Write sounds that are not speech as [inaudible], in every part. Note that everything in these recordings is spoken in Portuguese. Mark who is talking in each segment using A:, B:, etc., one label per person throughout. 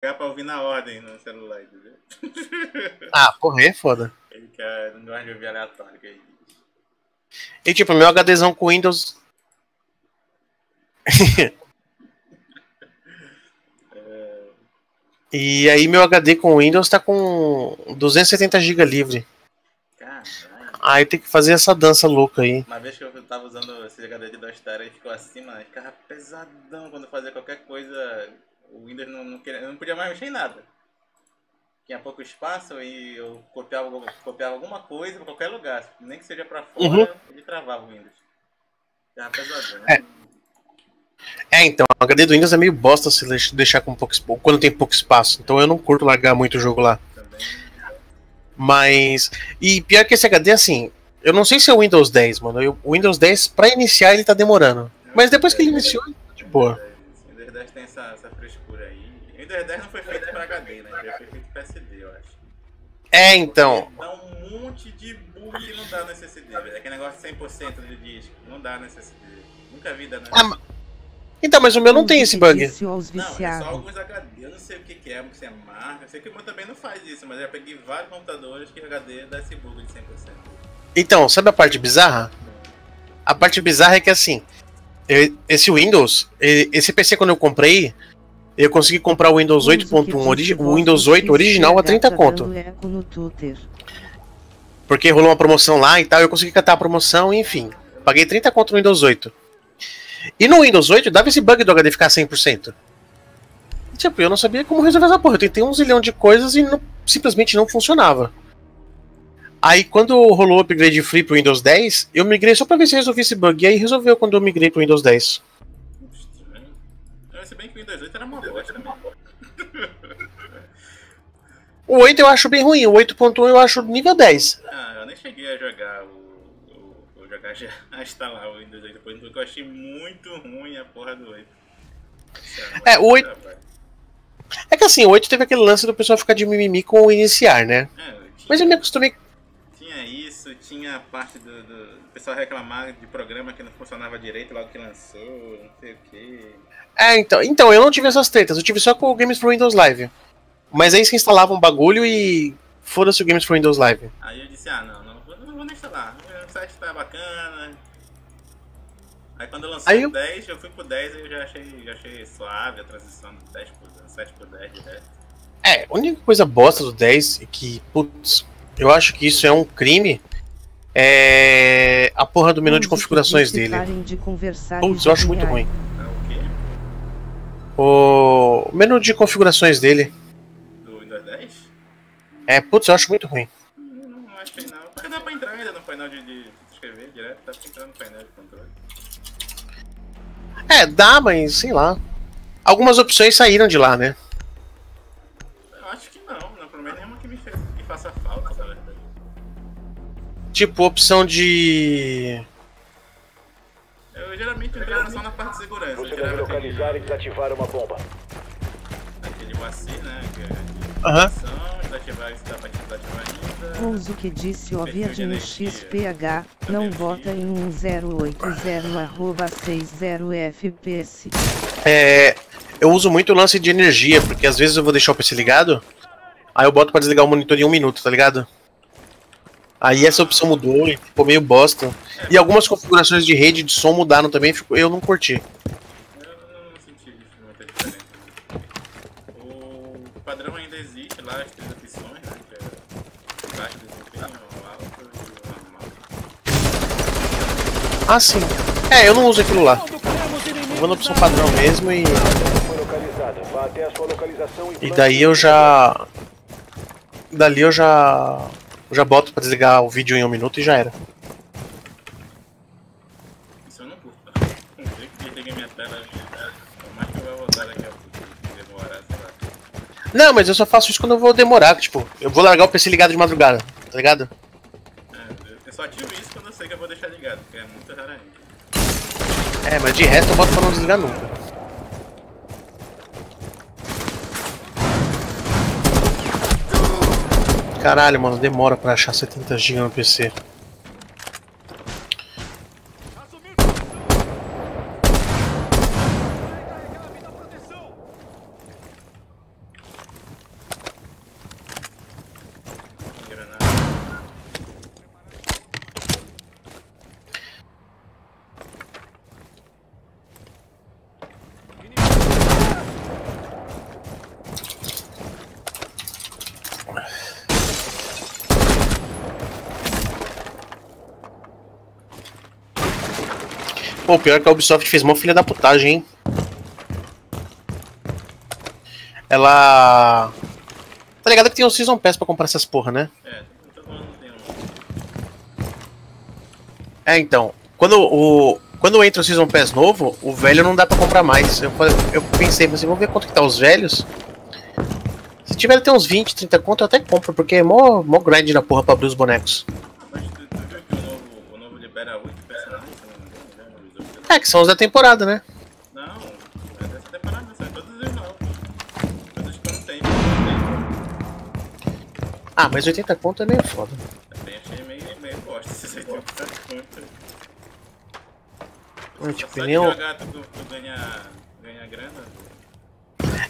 A: pegar pra ouvir na ordem no celular, entendeu? [laughs]
B: Ah, porra, é foda.
A: Ele quer, não gosta de ouvir aleatório, que aí.
B: E tipo, meu HDzão com Windows. [laughs] e aí meu HD com Windows tá com 270 GB livre.
A: Caralho.
B: Aí tem que fazer essa dança louca aí.
A: Uma vez que eu tava usando esse HD de 2 TB e ficou assim, mano, ficava pesadão quando fazia qualquer coisa. O Windows não, não, queria, não podia mais mexer em nada. Tinha pouco espaço e eu copiava, copiava alguma coisa pra qualquer lugar. Nem que seja pra fora,
B: Uhum.
A: ele travava o Windows. Ficava pesadão.
B: É. É, então, o HD do Windows é meio bosta se deix- deixar com pouco espaço, quando tem pouco espaço. Então eu não curto largar muito o jogo lá.
A: Também.
B: Mas. E pior que esse HD, assim. Eu não sei se é o Windows 10, mano. O Windows 10, pra iniciar, ele tá demorando. Mas depois que ele iniciou, de boa.
A: O Windows 10 tem essa, essa frescura aí. O Windows 10 não foi feito pra HD, né? Ele foi feito pra SD, eu acho.
B: É, então.
A: Dá um monte de bug que não dá no SSD, velho. Aquele negócio de 100% de disco, não dá no SSD. Nunca vi dando
B: Ah, ma- Então, mas o meu não tem esse bug.
A: Não, é só alguns HD, eu não sei o que, que é, se é marca. Eu sei que o meu também não faz isso, mas eu já peguei vários computadores que HD dá esse bug de 100%.
B: Então, sabe a parte bizarra? A parte bizarra é que assim, esse Windows, esse PC quando eu comprei, eu consegui comprar o Windows 8.1, origi- o Windows 8 original a 30 conto. Porque rolou uma promoção lá e tal, eu consegui catar a promoção, enfim. Paguei 30 conto no Windows 8. E no Windows 8 dava esse bug do HD ficar 100%. E, tipo, eu não sabia como resolver essa porra. Eu tentei um zilhão de coisas e não- simplesmente não funcionava. Aí quando rolou o upgrade free pro Windows 10, eu migrei só pra ver se resolvia esse bug. E aí resolveu quando eu migrei pro Windows 10.
A: Se bem que o Windows 8 era uma bosta também.
B: O 8 eu acho bem ruim, o 8.1 eu acho nível 10.
A: Ah, eu nem cheguei a jogar o. o, o jogar já, [laughs] a instalar o Windows 8 depois, porque eu achei muito ruim a porra do 8. Sério,
B: É, o
A: muito
B: 8
A: trabalho.
B: É que assim, o 8 teve aquele lance do pessoal ficar de mimimi com o iniciar, né?
A: É, tinha,
B: Mas eu me acostumei.
A: tinha isso, tinha a parte do, do, do pessoal reclamar de programa que não funcionava direito logo que lançou, não sei o que.
B: É, então, então, eu não tive essas tretas, eu tive só com o Games for Windows Live. Mas aí você instalava um bagulho e. Foda-se o Games for Windows Live.
A: Aí eu disse, ah não, não, vou- não vou nem instalar. O site tá bacana. Aí quando eu lancei
B: Aí
A: o
B: eu-
A: 10, eu fui pro 10 e eu já achei, já achei suave a transição do 10 pro 7 pro 10 direto.
B: É, a única coisa bosta do 10 é que, putz, eu acho que isso é um crime. É. A porra do menu de configurações dele.
C: de
B: Putz, eu acho muito ruim.
A: É o
B: menu de configurações dele.
A: Do Windows 10?
B: É, putz, eu acho muito ruim.
A: Não, não achei não. Porque dá pra entrar ainda no painel de, de escrever direto, tá entrando no painel de controle.
B: É, dá, mas sei lá. Algumas opções saíram de lá, né? Tipo, opção de.
A: Eu geralmente entrava só na parte de segurança.
D: Você deve localizar e
A: aquele,
D: desativar uma bomba.
A: aquele WASI, né? Que é
B: Aham.
A: desativar desativar ainda.
C: Ouso que disse o
A: Perfil de
C: Viadinho
A: energia.
C: XPH, não vota em 1080 arroba 60 FPS.
B: É, eu uso muito o lance de energia, porque às vezes eu vou deixar o PC ligado, aí eu boto pra desligar o monitor em um minuto, tá ligado? Aí essa opção mudou e ficou meio bosta. E algumas configurações de rede de som mudaram também, eu não curti.
A: Eu não senti muita diferença. O padrão ainda existe lá, as três opções, né? Que é baixo desempenho, alto e normal.
B: Ah, sim. É, eu não uso aquilo lá. Eu vou na opção padrão mesmo e
D: E
B: daí eu já. Dali eu já. Eu já boto pra desligar o vídeo em um minuto e já era.
A: Isso eu não curto. Não sei que desliguei minha tela. Por mais que eu vá voltar daqui a pouco, demorar, sei lá.
B: Não, mas eu só faço isso quando eu vou demorar, tipo, eu vou largar o PC ligado de madrugada, tá ligado?
A: É, eu só ativo isso quando eu sei que eu vou deixar ligado, porque é muito raro ainda.
B: É, mas de resto eu boto pra não desligar nunca. Caralho, mano, demora pra achar 70 GB no PC. Pô, pior que a Ubisoft fez mó filha da putagem, hein? Ela. Tá ligado que tem um Season Pass pra comprar essas porra, né?
A: É.
B: É, então. Quando o. Quando entra o Season Pass novo, o velho não dá pra comprar mais. Eu, eu pensei, mas vamos ver quanto que tá os velhos. Se tiver até uns 20, 30 conto, eu até compro, porque é mó, mó grind na porra pra abrir os bonecos. É, que são os da temporada, né?
A: Não, é dessa temporada, são todos os novos. Todos que não tem.
B: Ah, mas 80 conto é meio foda.
A: Também achei meio, meio bosta esses 80 conto.
B: É, tipo,
A: Só
B: o-
A: jogar tu, tu ganha, ganha grana.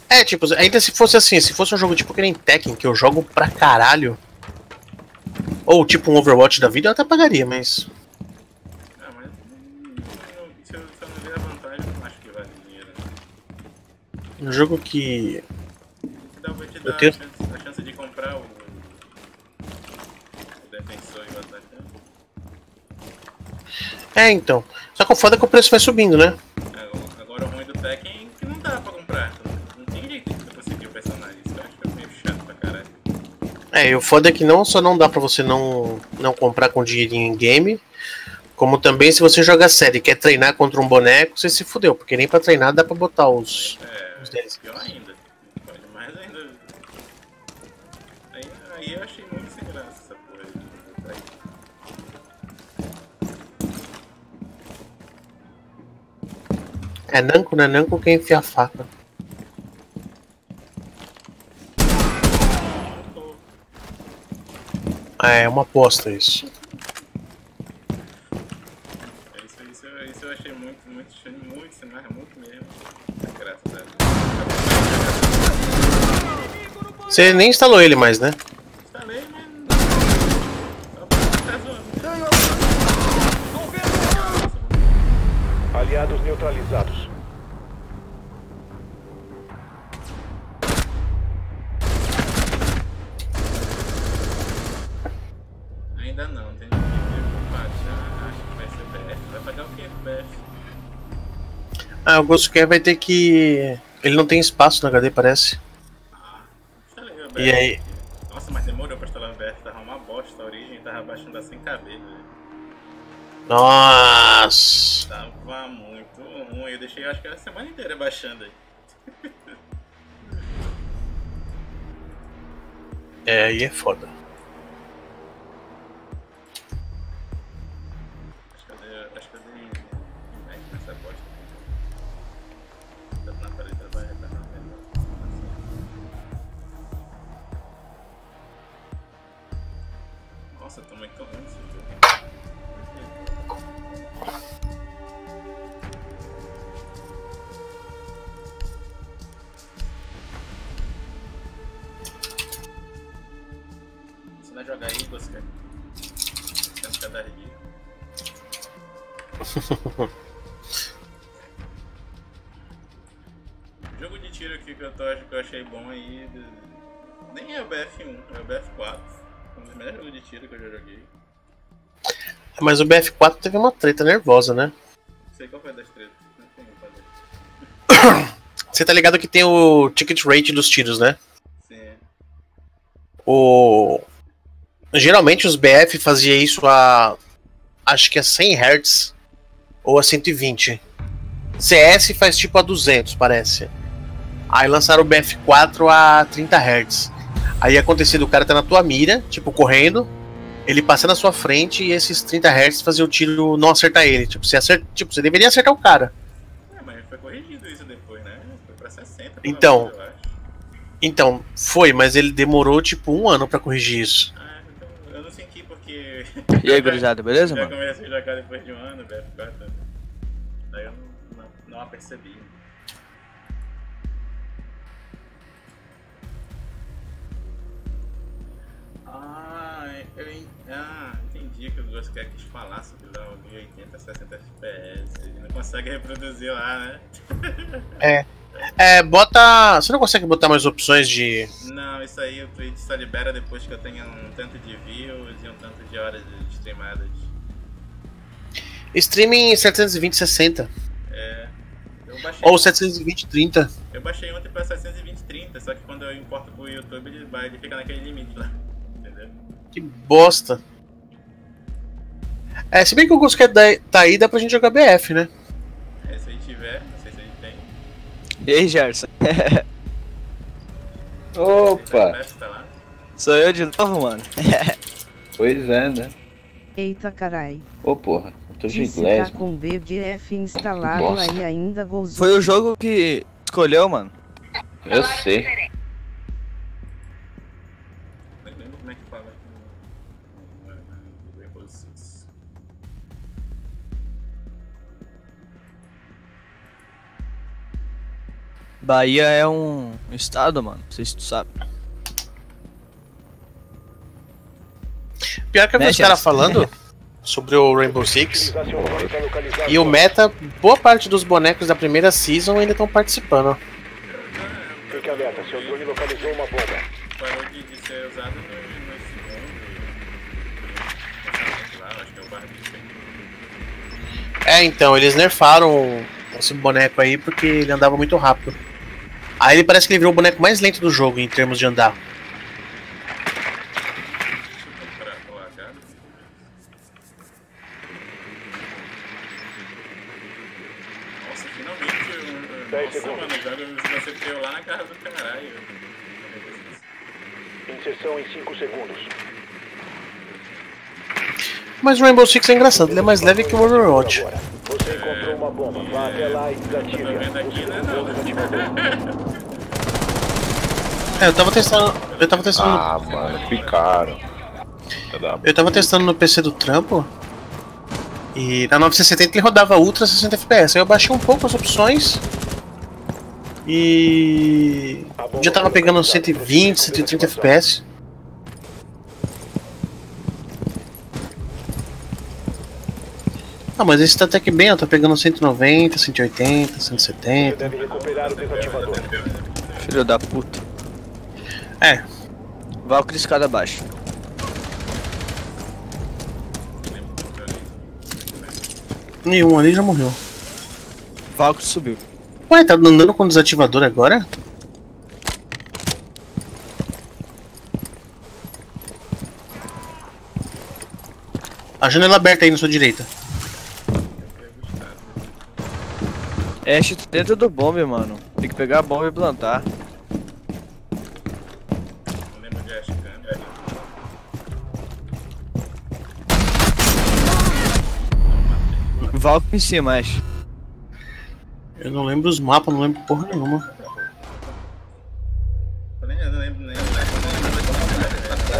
B: É, tipo, ainda se fosse assim, se fosse um jogo tipo que nem Tekken, que eu jogo pra caralho. Ou tipo um Overwatch da vida, eu até pagaria, mas. Um jogo que.
A: Então vou te
B: Eu
A: dar
B: tenho-
A: a, chance, a chance de comprar o, o defensor e o atacante.
B: É, então. Só que o foda é que o preço vai subindo, né?
A: Agora, agora o ruim do Tekken é que não dá pra comprar. Não tem jeito de conseguir o personagem. Isso eu acho que é meio chato pra caralho.
B: É, e o foda é que não só não dá pra você não, não comprar com dinheirinho em game, como também se você joga série e quer treinar contra um boneco, você se fudeu, porque nem pra treinar dá pra botar os.
A: É,
B: Os deles.
A: pior ainda. Pode mais ainda. Aí, aí eu achei muito sem graça essa porra aí.
B: É Nanco, né? Nanco quem enfia a faca.
A: Tô-
B: É, uma aposta. Isso,
A: isso, isso eu achei muito, muito, muito, sem mais, muito mesmo. Graças a Deus.
B: Você nem instalou ele mais, né?
A: Instalei, mas.
D: Aliados neutralizados.
A: Ainda não, tem que baixar. Acho que vai ser BF. Vai pagar o que BF?
B: Ah, o Ghost Care vai ter que. Ele não tem espaço no HD, parece. E aí?
A: Nossa, mas demorou pra instalar o BF. Tava uma bosta. A origem tava baixando assim caber, velho.
B: Nossa!
A: Tava muito ruim. Eu deixei acho que a semana inteira baixando aí.
B: É, aí é foda.
A: Um dos melhores jogos de tiro que eu já joguei.
B: Mas o BF4 teve uma treta nervosa, né?
A: Não sei qual foi das tretas. [coughs]
B: Você tá ligado que tem o ticket rate dos tiros, né?
A: Sim.
B: O. Geralmente os BF fazia isso a. Acho que a 100 Hz ou a 120. CS faz tipo a 200, parece. Aí lançaram o BF4 a 30 Hz. Aí acontecia do cara tá na tua mira, tipo correndo, ele passa na sua frente e esses 30 Hz fazia o tiro não acertar ele. Tipo, você acerta, tipo, você deveria acertar o cara.
A: É, mas foi corrigido isso depois, né? Foi pra 60. pelo
B: Então.
A: eu acho.
B: Então, foi, mas ele demorou tipo um ano pra corrigir isso.
A: Ah, então eu não senti porque.
E: E aí, gurizada, beleza, [laughs]
A: Já
E: mano?
A: comecei a jogar depois de um ano, BF4. Daí eu não, não, não a percebi. Ah, eu ah, entendi que o Ghost quer quis falar sobre lá o 1080, 60 FPS. Ele não consegue reproduzir lá, né? [laughs]
B: É, bota. Você não consegue botar mais opções de.
A: Não, isso aí o Twitch só libera depois que eu tenha um tanto de views e um tanto de horas streamadas.
B: Streaming 720 60
A: É. Eu baixei,
B: ou 720 30.
A: eu baixei ontem pra 720 30, só que quando eu importo pro YouTube ele, vai, ele fica naquele limite lá.
B: Que bosta. É, se bem que o gosto que tá aí, dá pra gente jogar BF, né?
A: É, se a gente tiver, não sei se a gente tem.
E: E aí, Gerson? [laughs]
F: Opa!
A: Tá lá.
E: Sou eu de novo, mano. [laughs]
F: Pois é, né?
C: Eita carai.
F: Ô porra, eu tô de
C: Disse
F: inglês.
C: tá com BDF instalado
F: Bosta.
C: aí ainda gozou.
E: Foi o jogo que escolheu, mano.
F: Eu sei.
E: Bahia é um estado, mano. Não sei se tu sabe.
B: Pior que eu vi
E: Né,
B: os caras falando sobre o Rainbow Six. E o meta, boa parte dos bonecos da primeira season ainda estão participando.
D: Fique alerta, seu drone localizou uma bomba.
A: Parou de, ser usado. É,
B: então, eles nerfaram esse boneco aí porque ele andava muito rápido. Aí ele parece que ele virou o boneco mais lento do jogo em termos de andar.
A: Pra colocar. Nossa, finalmente.
D: Dez
A: Nossa,
D: segundos.
A: mano, joga você pegou lá na casa do caralho.
D: Inserção em 5 segundos.
B: Mas o Rainbow Six é engraçado, ele é mais leve que o Overwatch.
D: Agora, você encontrou uma bomba. Vá até lá e desative.
A: Tô vendo aqui,
D: Use
A: né,
D: o
A: não.
D: desativador.
B: É, eu tava testando. Eu tava testando.
F: Ah, mano, picaram.
B: Eu tava testando no PC do trampo. E na 970 ele rodava Ultra 60 FPS. Aí eu baixei um pouco as opções. E. Já tava pegando 120, 130 FPS. Ah, mas esse tá até que bem, eu tô pegando 190, 180,
D: Você
B: 170.
D: deve recuperar o desativador.
E: Filho da puta.
B: É,
E: Valkyrie escada abaixo.
B: nenhum ali já morreu.
E: Valkyrie subiu.
B: Ué, tá andando com desativador agora? A janela aberta aí na sua direita.
E: Tá dentro do bombe, mano. Tem que pegar a bomba e plantar. Valkyrie em cima, Ash.
B: Eu não lembro os mapas, não lembro porra nenhuma.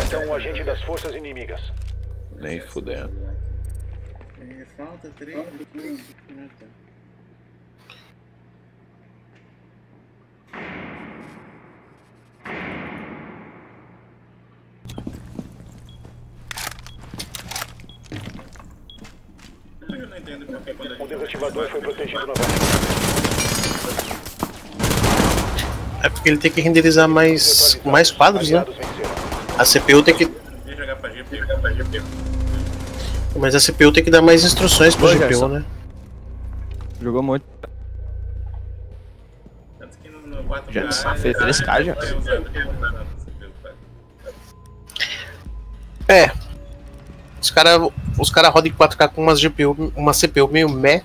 D: Esse é um agente das forças inimigas.
F: Nem fudendo.
A: Falta três. Quando a
D: O
A: gente
D: desativador foi protegido novamente.
B: É porque ele tem que renderizar mais, mais quadros, né? A CPU tem que. Mas a CPU tem que dar mais instruções pro GPU,
E: Gerson.
B: né?
E: Jogou muito.
A: Tanto que no, no 4K.
E: Já tá, fez 3K já.
A: é usado como usado no CPU, cara.
B: É. Os caras os cara rodam em 4K com umas GPU, uma CPU meio meh.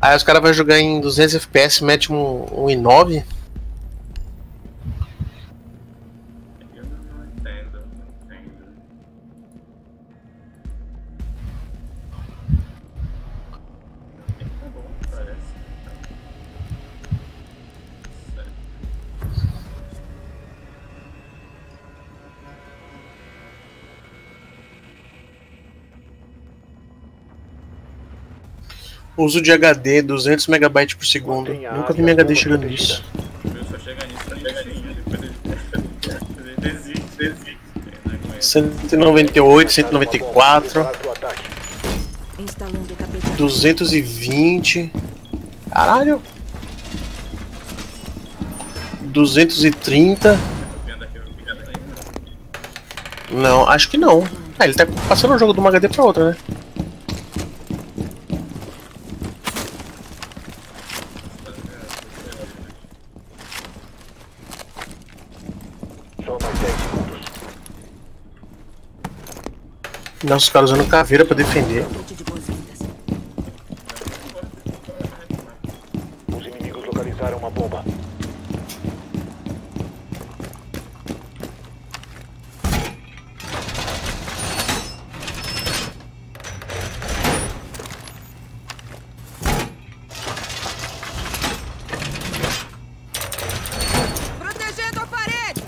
B: Aí os caras vão jogar em 200 FPS, mete um, um i9. Uso de HD 200 MB por segundo. Nunca vi minha HD chegando nisso.
A: Eu só chega nisso pra devagarzinho, depois ele ele desiste, desiste. Eu não conheço.
B: 198, 194,
D: Preparar pro ataque.
G: Instalando capacete.
B: 220. Caralho! 230.
A: Vendo aqui o picado aí.
B: Não, acho que não. Ah, ele tá passando o jogo de uma HD pra outra, né? Nossa, os caras usando caveira pra defender.
G: Noite de boas-vindas.
D: Os inimigos localizaram uma bomba.
G: Protegendo a parede!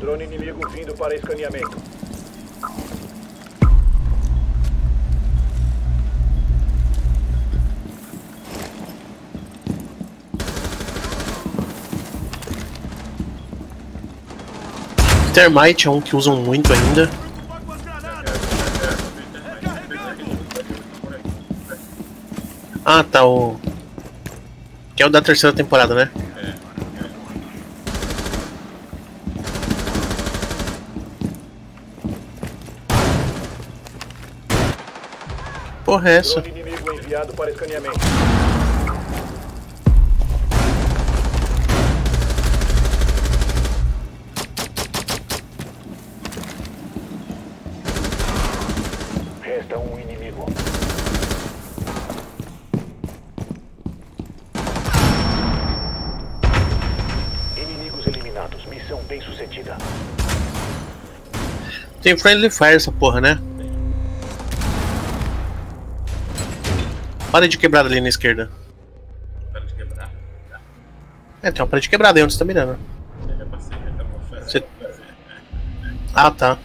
D: Drone inimigo vindo para escaneamento.
B: Termite é um que usam muito ainda. Ah, tá, o. Que é o da terceira temporada, né? Porra, é essa?
D: Drone inimigo enviado para escaneamento. Resta um inimigo. Inimigos eliminados. Missão bem sucedida.
B: Tem Friendly Fire essa porra, né? Parede quebrada ali na esquerda.
A: Para de quebrar.
B: É, tem uma parede quebrada aí onde você tá mirando.
A: Já acabou.
B: Você- Ah, tá.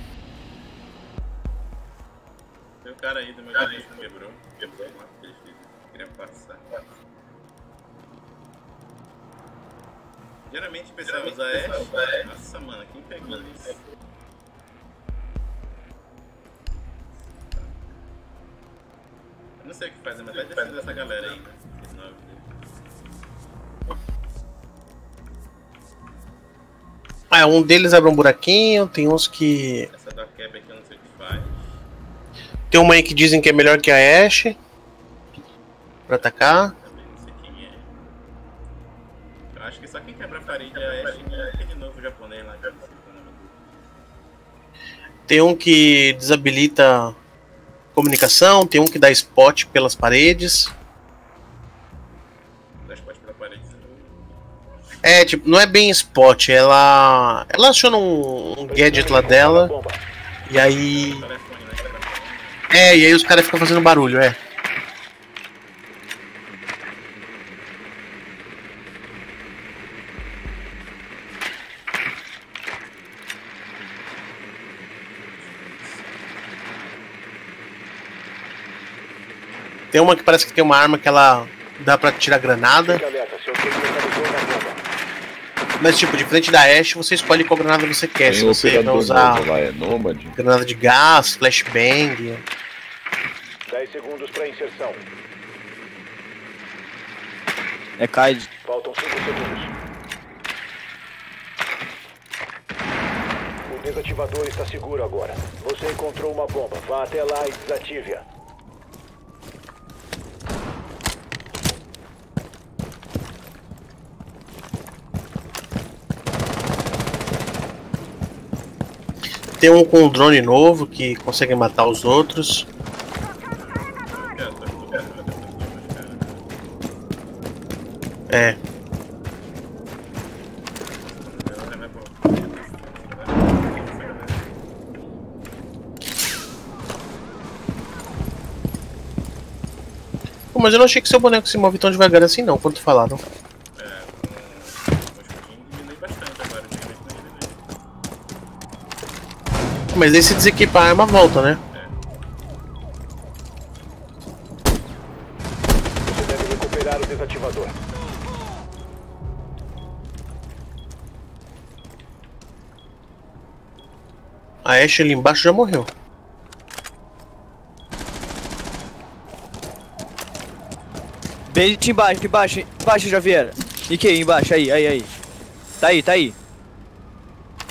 A: Um
B: deles abre um buraquinho, tem uns que.
A: Essa da eu não sei o que faz.
B: Tem uma aí que dizem que é melhor que a Ashe. Pra atacar.
A: Também não sei quem é. Eu acho que só quem quebra a parede é a Ash e aquele novo japonês lá que eu não sei o nome dele.
B: Tem um que desabilita comunicação, tem um que dá spot pelas paredes. É, tipo, não é bem spot, ela. Ela aciona um, um gadget lá dela e aí. É, e aí os caras ficam fazendo barulho, é. Tem uma que parece que tem uma arma que ela dá pra tirar granada,
D: alerta, time localizou uma bomba.
B: Mas tipo, de frente da Ash você escolhe qual granada você quer. Se
F: Tem o
B: você vai
F: operador
B: usar
F: novo lá, é Nômade.
B: granada de gás, flashbang.
D: 10 segundos para inserção.
E: É Kaid.
D: Faltam 5 segundos. O desativador está seguro agora. Você encontrou uma bomba. Vá até lá e desative-a.
B: Tem um com um drone novo que consegue matar os outros. É. Mas eu não achei que seu boneco se move tão devagar assim não, quando falaram.
A: É, com o escudinho diminui bastante agora, diminui com ele, né?
B: Mas aí se desequipar a arma volta, né?
D: Você deve recuperar o desativador.
B: A Ashe ali embaixo já morreu.
E: Vem de embaixo, embaixo, embaixo, Javiera. E que embaixo, aí, aí, aí. Tá aí, tá aí.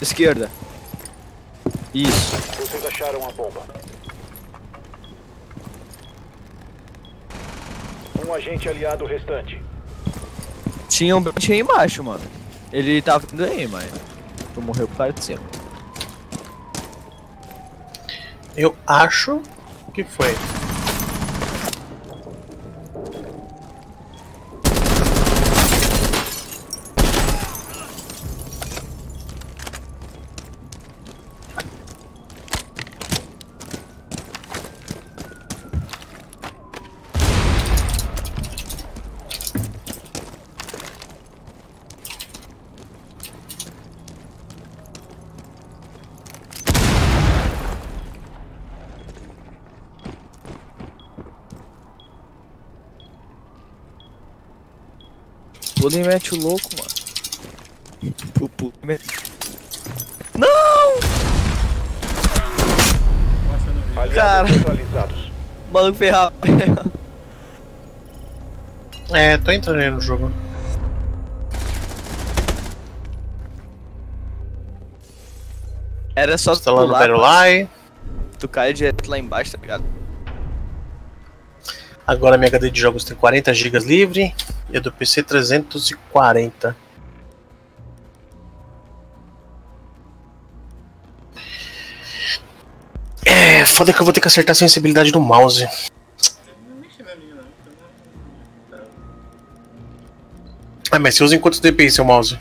E: Esquerda. Isso.
D: Vocês acharam a bomba. Um agente aliado restante.
E: Tinha um bicho aí embaixo, mano. Ele tava vindo aí, mas. Tu morreu por causa de cima.
B: Eu acho que foi.
E: Nem mete o louco, mano. Não! Cara. maluco fez rápido.
B: É, tô entrando aí no jogo.
E: Era só tu
B: Instalando o
E: pular,
B: Verify.
E: tu cai direto lá embaixo, tá ligado?
B: Agora minha HD de jogos tem 40 GB livre e a do PC 340. É, foda que eu vou ter que acertar a sensibilidade do mouse. Ah, mas você usa em quantos DPI seu mouse?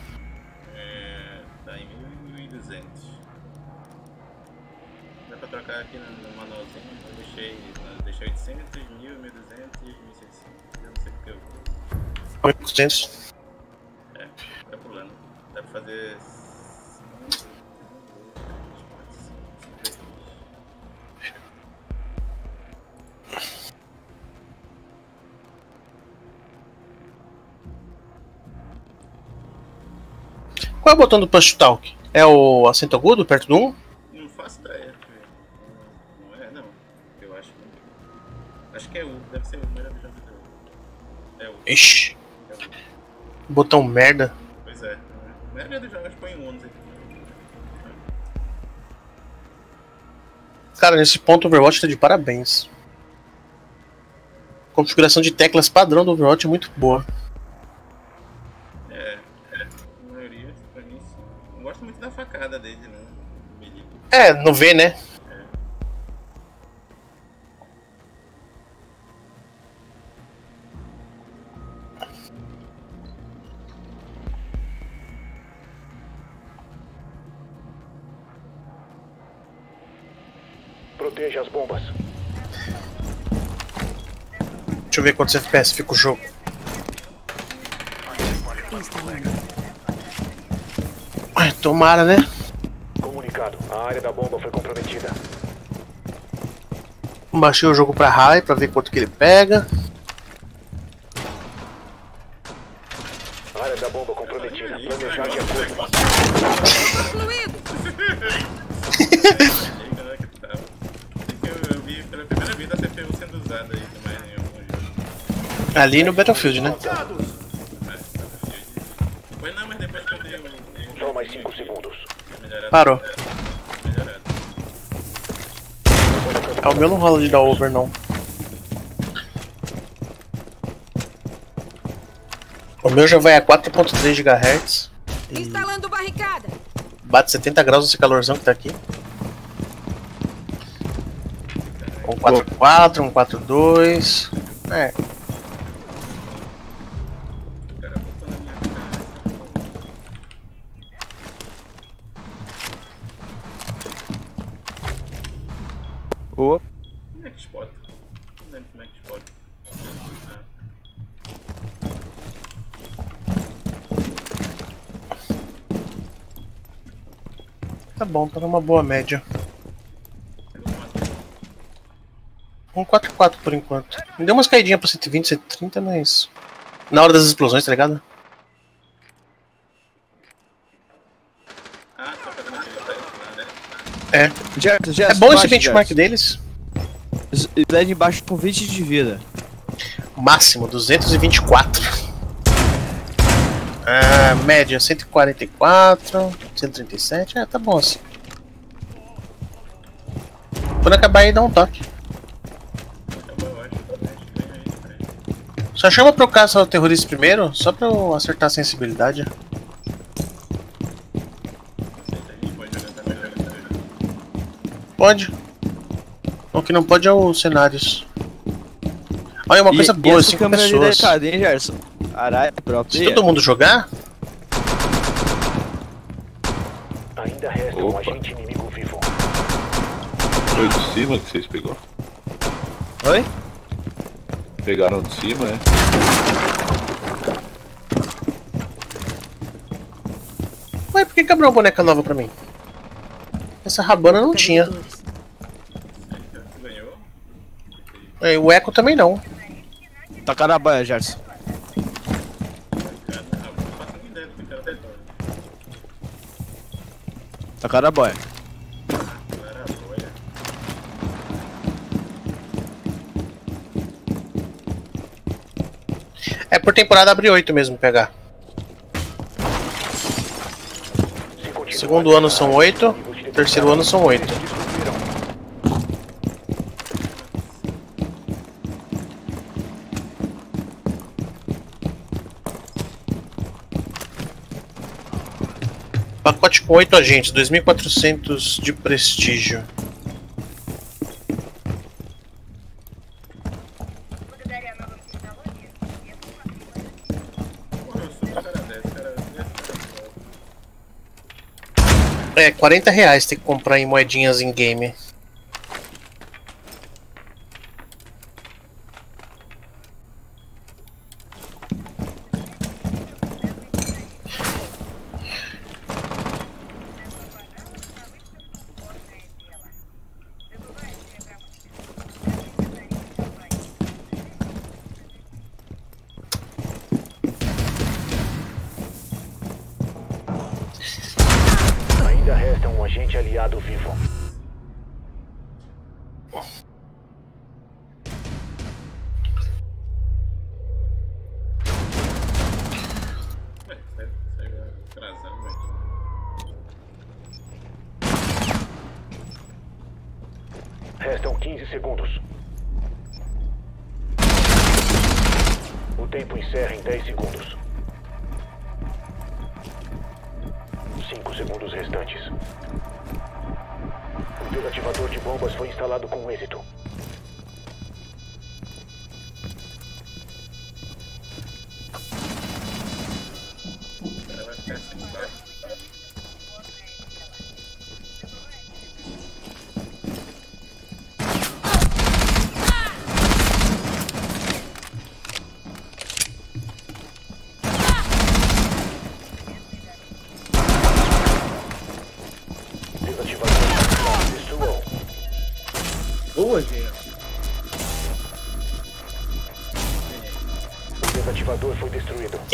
A: 800. É, vai pulando. Dá pra fazer.
B: Qual é o botão do to Talk? É o acento agudo perto do 1?
A: Não faço ideia. Não, é, não. Eu acho que. Acho que é o. Deve ser o primeiro bicho do É o.
B: Ixi,
A: É o.
B: botão merda.
A: Pois é. A maioria dos jogos põe um, não sei.
B: Cara, nesse ponto o Overwatch tá de parabéns. Configuração de teclas padrão do Overwatch é muito boa.
A: É, é. A maioria, pra mim, sim. Não gosto muito da facada dele, não. Melee.
B: É, no V, né? Quantos FPS fica o jogo. Ai, tomara, né?
D: Comunicado. A área da bomba foi comprometida.
B: Baixei o jogo pra high pra ver quanto que ele pega. Ali no Battlefield, né?
A: Mas, Battlefield. Foi não, mas depois que eu dei o. o-
D: Só mais 5 segundos.
A: melhorado.
B: Parou. É, o meu não rola de dar over, não. O meu já vai a 4.3 GHz.
G: Instalando barricada.
B: bate 70 graus esse calorzão que tá aqui. Um 4.4, um 4.2. É, tá bom, tá numa boa média.
A: pegou uma
B: Um 4x4 por enquanto. Me deu umas caidinhas pra 120, 130, mas. Na hora das explosões, tá ligado?
A: Ah, tá né?
B: É.
E: Gerson,
B: É
E: Gerson,
B: bom esse benchmark
E: Gerson.
B: deles.
E: Sled embaixo com 20 de vida.
B: Máximo 224. Ah, média 144, 137. É, tá bom assim. Quando acabar aí, dá um toque. Só chama pra eu caçar o terrorista primeiro, só pra eu acertar a sensibilidade.
A: Pode.
B: O que não pode é os cenários. Olha, uma coisa
E: e,
B: boa,
E: e essa
B: cinco
E: câmera ali
B: pessoas.
E: delicada, hein, Gerson? Caralho, próprio.
B: Se todo mundo jogar,
D: Ainda resta um
F: Opa.
D: agente inimigo vivo.
F: Foi de cima que vocês pegou?
E: Oi?
F: Pegaram de cima, né?
B: Ué, por que que abriu uma boneca nova pra mim? Essa rabana não tinha.
A: Ganhou?
B: É, o Echo também não.
E: Tacar na banha, Gerson.
A: Cara, ah, não faço nem ideia do que o cara tá falando.
E: Na banha.
A: Cara, olha.
B: É por temporada abre 8 mesmo pegar. Segundo ano são 8,
D: inimigos te
B: terceiro ano são 8. Com 8 agentes, 2.400 de prestígio.
A: É,
B: 40 reais tem que comprar em moedinhas em game.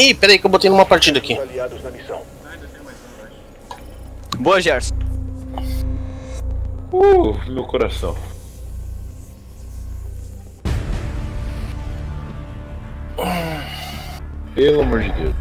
B: Ih, peraí que eu botei numa partida aqui.
E: Boa, Gerson.
F: Uh, meu coração. Pelo amor de Deus.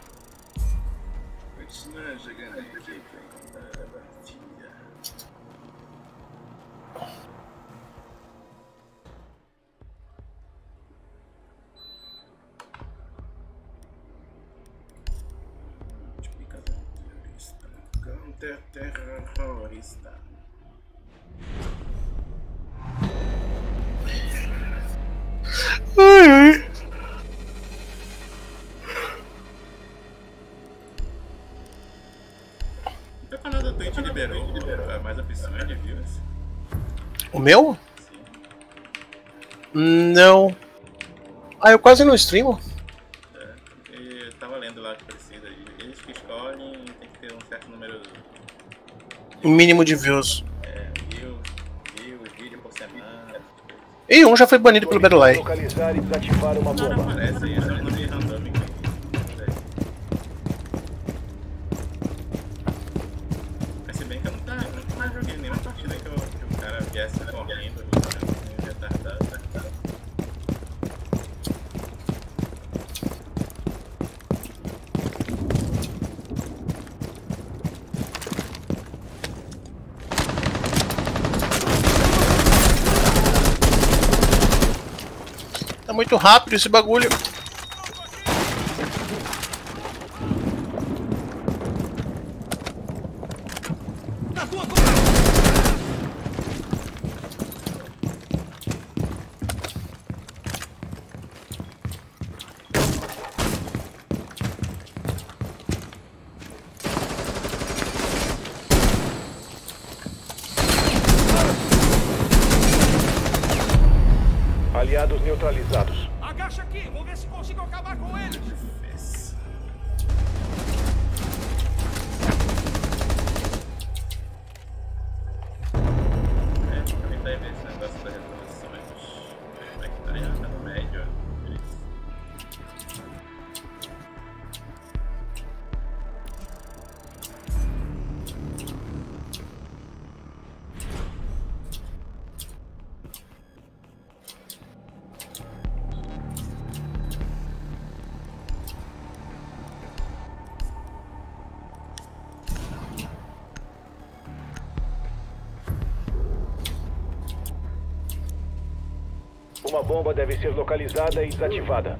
B: meu? Não. Ah, eu quase não streamo.
A: É, eu tava lendo lá que precisa. Eles que escolhem tem que ter um certo número.
B: Um Mínimo de views.
A: É, mil, mil, vídeo por semana. E um já foi banido pelo Battle
D: Localizar e desativar uma
H: bomba. Não,
D: não
H: aparece, eu não
A: vi não. rápido esse bagulho.
D: Uma bomba deve ser localizada e desativada.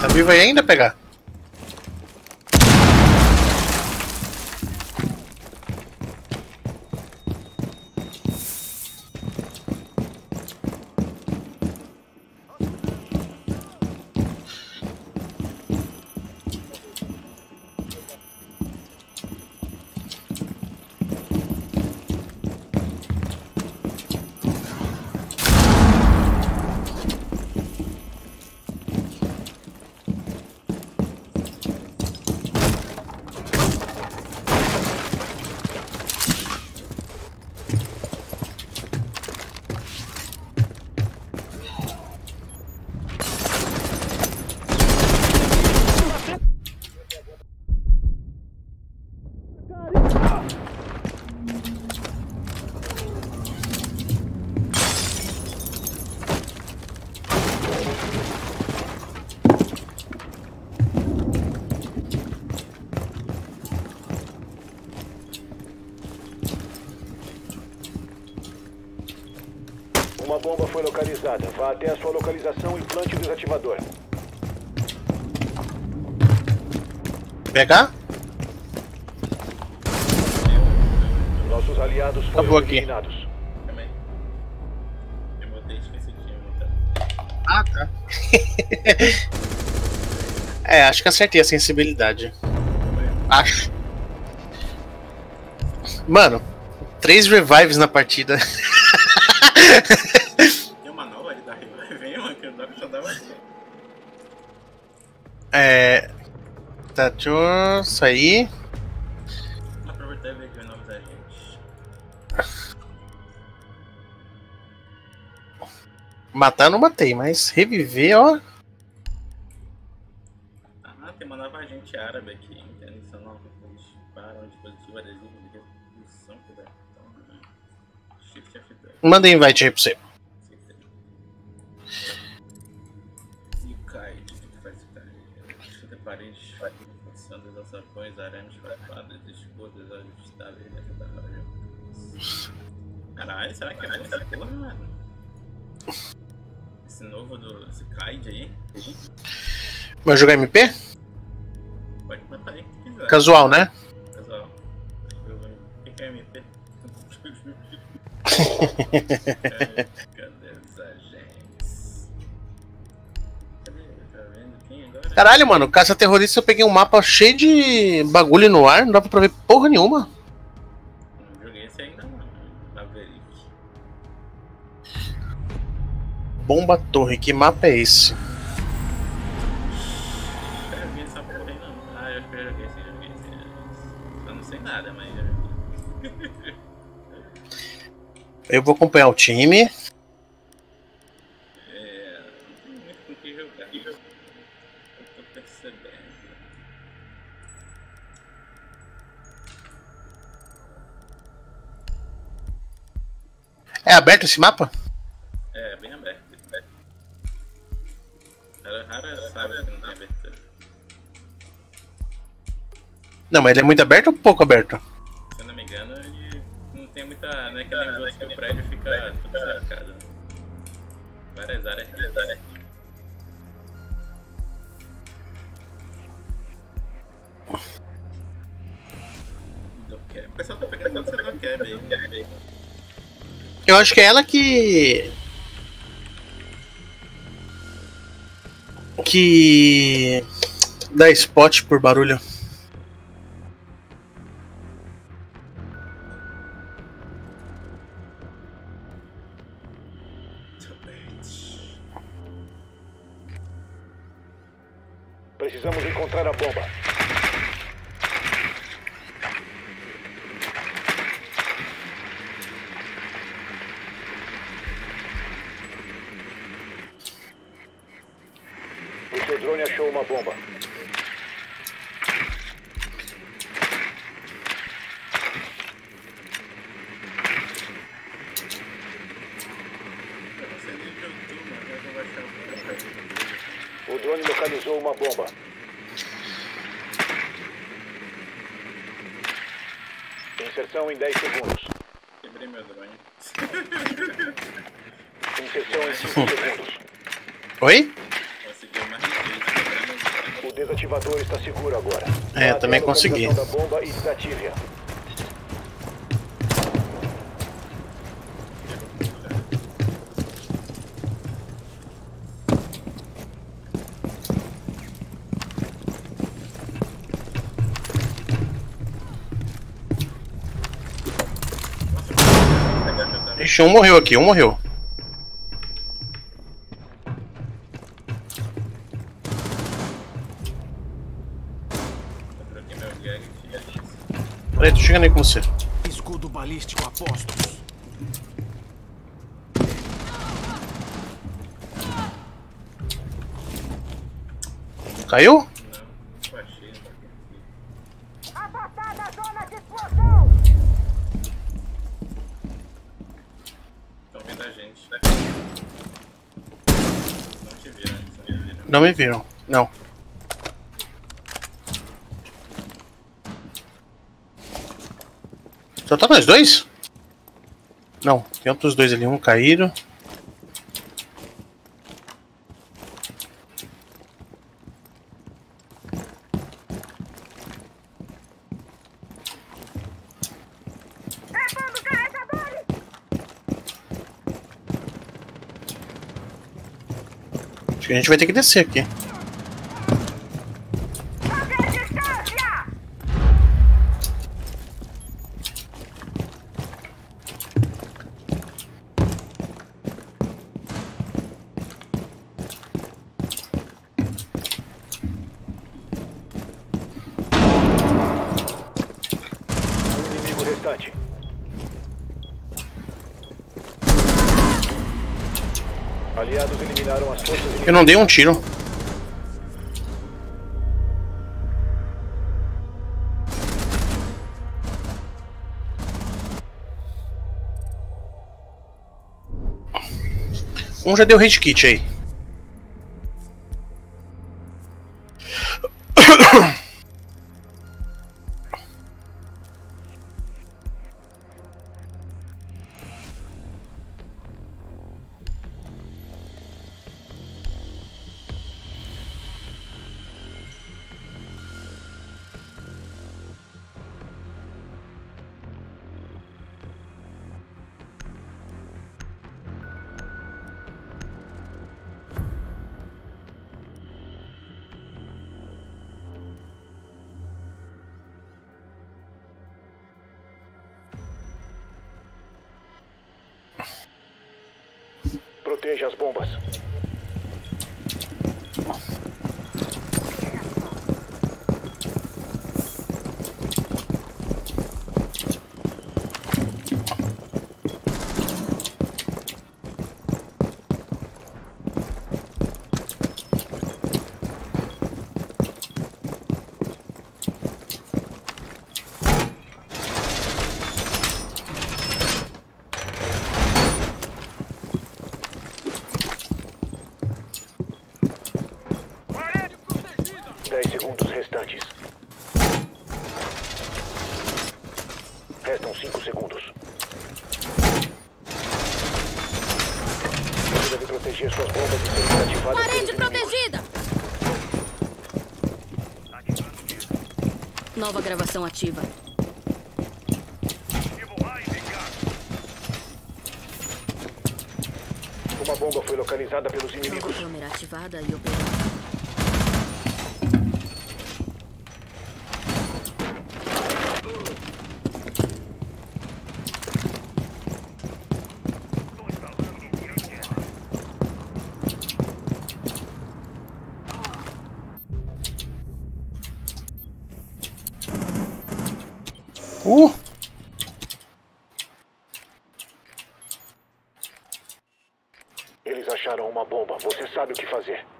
B: Tá vivo aí ainda, pegar?
D: Localizada. Vá até a sua localização e plante o desativador.
B: Pegar?
D: Nossos aliados foram
B: Acabou aqui.
D: eliminados.
A: Eu botei esqueci de mutar.
B: Ah, tá. [laughs] é, acho que acertei a sensibilidade. Acho. Mano, três revives na partida. [laughs]
A: Tem uma nova ali da Revive, hein, mano? Que o Doc só dava assim.
B: É. Deixa eu sair.
A: Aproveitar e ver aqui os nomes da gente.
B: Matar não matei, mas reviver, ó.
A: Ah, tem uma nova agente árabe aqui. Nova. Eles param dispositivo adesivo de redução que. Então, Shift F2.
B: Manda invite aí pra você.
A: Paredes, função dos alçapões, arames, farpadas, escudos, ajustáveis dentro da loja. Caralho, será que é bom essa porra, mano? Esse novo do. esse Kaid aí?
B: Vai jogar MP?
A: Pode botar aí que quiser.
B: Casual, né?
A: Casual. O que é MP? Cadê [laughs]
B: Caralho, mano, caça terrorista eu peguei um mapa cheio de bagulho no ar, não dá pra ver porra nenhuma.
A: Não joguei esse ainda não. Maverick.
B: Bomba torre, que mapa é esse?
A: Eu vi essa porra aí [laughs] não. Ah, eu acho que eu joguei esse, joguei esse. Eu não sei nada, mas já joguei.
B: Eu vou acompanhar o time.
A: É. Não tem muito com o que jogar. Eu tô percebendo.
B: É aberto esse mapa?
A: É, bem aberto. Rara, rara sabe que não tem abertura.
B: Não, mas ele é muito aberto ou pouco aberto?
A: Se eu não me engano, ele não tem muita. Não é que os outros que o prédio fica tudo cercado. Várias áreas. Várias áreas. Do Cab. O pessoal tá pegando tanto do Cab aí.
B: Eu acho que é ela que. Que. dá spot por barulho.
D: Precisamos encontrar a bomba. O seu drone achou uma bomba.
A: Eu não sei nem onde eu tô, mas eu vou achar o
D: O drone localizou uma bomba. Inserção em 10 segundos.
A: Quebrei meu drone. [laughs]
D: Inserção em 5 segundos.
B: Oi?
A: Quebrando
D: desativador está seguro agora.
B: É, também
D: a
B: consegui.
D: da bomba e desative-a.
B: Ixi, um morreu aqui, um morreu. Peraí, tô chegando aí com você.
I: Escudo balístico a postos.
B: Caiu?
A: Não, baixei.
G: Afastar da zona de explosão!
A: Estão vendo a gente, né? Não te viram, só me viram.
B: Não me viram. Não. Só tá nós dois? Não, tem outros dois ali, um caíram. A gente vai ter que descer aqui.
D: Um inimigo restante. Aliados eliminaram as forças
B: Eu não dei um tiro. Um já deu hit kit aí.
G: Nova gravação ativa.
D: Uma bomba foi localizada pelos
G: Nova
D: inimigos.
G: câmera ativada e.
B: Uh!
D: Eles acharam uma bomba. Você sabe o que fazer.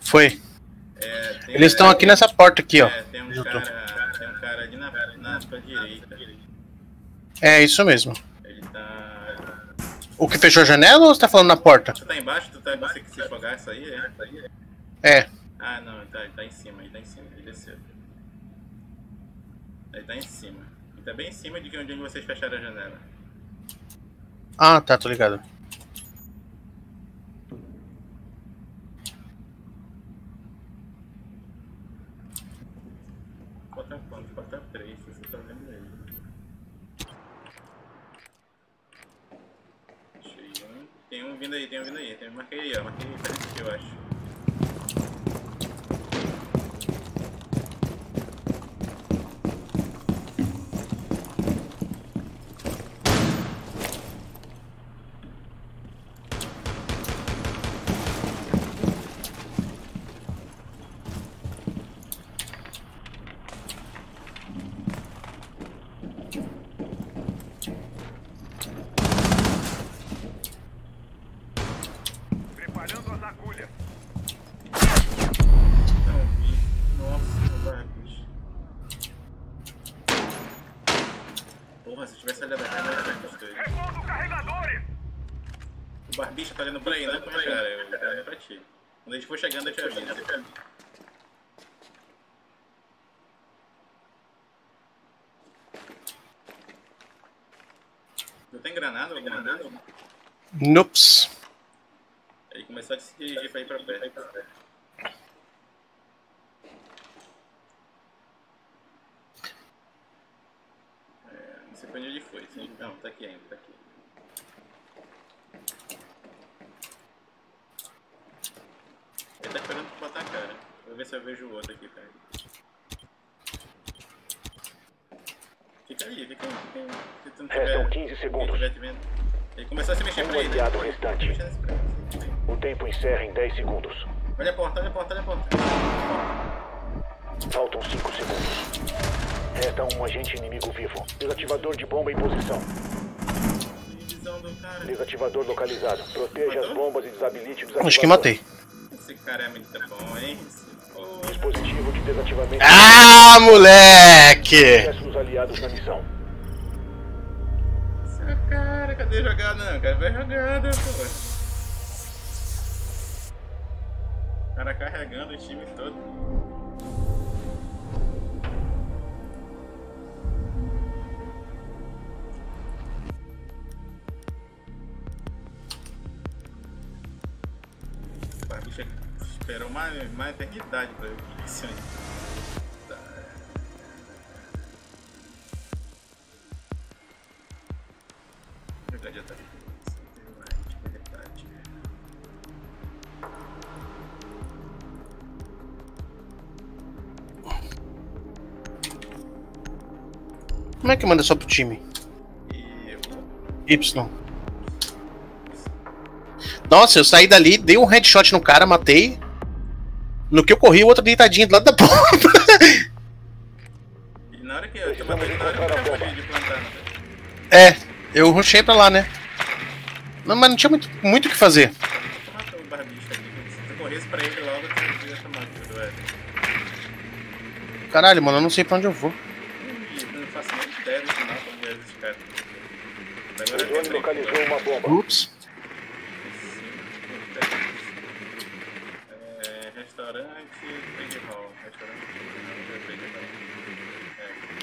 A: Foi. É, tem-
B: Eles estão aqui nessa porta aqui, ó.
A: É, tem um cara. Tem um cara ali na, na tua direita.
B: É isso mesmo.
A: Ele tá.
B: O que fechou a janela ou você tá falando na porta?
A: Tu tá embaixo? Tu tá você que se afogar isso aí? É?
B: É.
A: Ah não, ele tá, ele tá em cima, ele tá em cima, ele desceu. Ele tá em cima. Ele tá bem em cima de onde vocês fecharam a janela.
B: Ah, tá, tô ligado.
A: Bota quanto? Bota três, se você tá vendo ele. Achei um. Tem um vindo aí, tem um vindo aí. Tem, marquei aí, ó. Marquei perto aqui, eu acho.
I: Preparando as agulhas.
A: Não vi. Nossa, o Barbis. Porra, se eu tivesse olhado a câmera, eu tinha visto ele.
I: Repondo carregadores.
A: O Barbicha tá olhando pra aí, não pra minha cara, eu tô olhando pra ti. Quando a gente for chegando, eu te aviso. Tu tem granada alguma coisa?
B: Nops.
A: Ele começou a se dirigir pra ir pra perto. É, não sei pra onde ele foi. sim. Não, tá aqui ainda, tá aqui. Ele tá esperando pra botar a cara. Vou ver se eu vejo o outro aqui, cara. Fica aí, fica aí, fica aí. Se tu não
D: Restam
A: tiver-
D: 15 segundos.
A: Ele começou a se mexer
D: Um
A: pra ele. Foi,
D: restante.
A: prédio.
D: O tempo encerra em 10 segundos.
A: Olha a porta, olha a porta, olha a porta.
D: Faltam 5 segundos. Resta um agente inimigo vivo. Desativador de bomba em posição. Desativador localizado. Proteja as bombas e desabilite o desativador.
B: Acho que matei.
A: Esse cara é muito bom, hein?
D: Dispositivo de desativamento.
B: Ah, moleque!
D: Dos aliados na missão.
A: Cara, vai jogada, pô. O cara carregando o time todo. A bicha esperou uma, uma eternidade pra eu isso aí.
B: Como é que manda só pro time? Y. Nossa, eu saí dali, dei um headshot no cara, matei. No que eu corri, o outro deitadinho do lado da [laughs] bomba.
A: E na hora que eu, eu matei, na hora que eu de plantar, não
B: É, eu rushei pra lá, né? Não, mas não tinha muito muito o que fazer.
A: Tu matou o barbicho ali. Se tu corresse pra ele logo, tu ia tomar tudo, é.
B: Caralho, mano, eu não sei pra onde eu vou.
A: E eu não faço nem ideia do final como é esses caras.
D: O
A: Agora eu
D: drone
A: entrei,
D: localizou uma bomba.
B: Ups.
A: É, restaurante, hall. Hall.